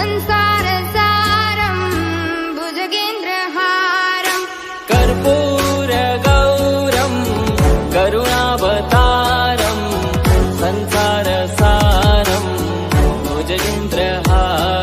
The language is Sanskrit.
संसारसारम् भुजगेन्द्रहारम् कर्पूरगौरम् करुणावतारम् संसारसारम् भुजगेन्द्रहारम्